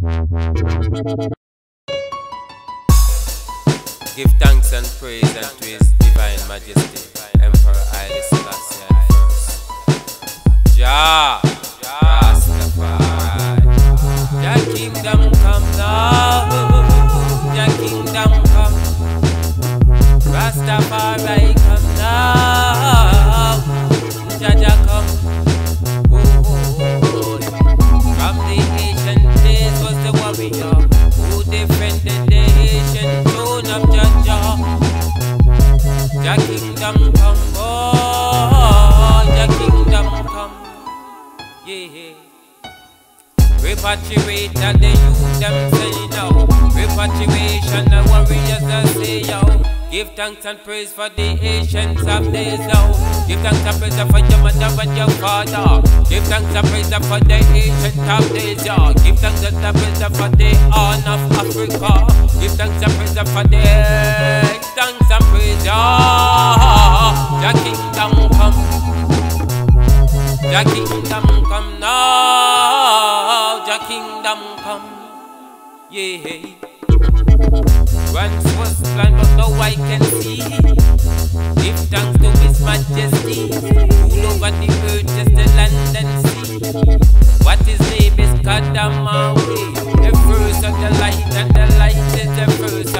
Give thanks and praise unto His divine majesty, Emperor Haile Selassie I. Jah, Rastafari, Jah kingdom come now, Jah kingdom come, Rastafari the warrior who defended the Jah kingdom come, Jah kingdom come, yeah. The youth them say now. Repatriation the warriors that say yo. Give thanks and praise for the ancients of days now. Give thanks and praise for your mother and your father. Give thanks and praise for the ancient of days, yo. Give thanks and praise for the horn of Africa. Give thanks and praise for the thanks and praise, yo. Your kingdom come. Your kingdom come now, Your kingdom come, yeah. Once was blind, but now I can see. Give thanks to His Majesty, rule over the just the land and sea. What His name is Kadamawi, the first of the light, and the light is the first.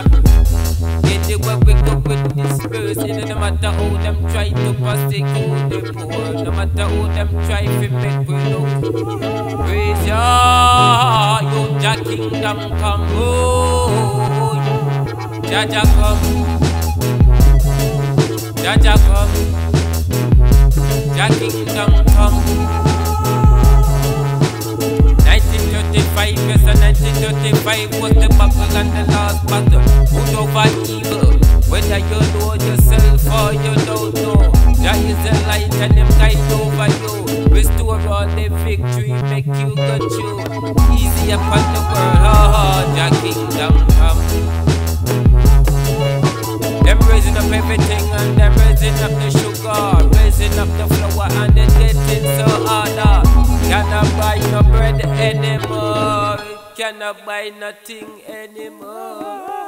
Anywhere we go with this verse, no matter how them try to persecute the poor, no matter how them try to make we look. Praise Jah, you Jah kingdom come, oh, Come, Jah Jah come, Jah kingdom come. 1935, yes, 1935 was the battle and the last battle. Put over evil, whether you know yourself or you don't know. There is a light and him guide over you. Restore all the victory, make you go through. Easy upon the world, oh, oh, your kingdom come. Everything and them raising up the sugar, raising up the flour and they getting so harder. Cannot buy no bread anymore, cannot buy nothing anymore.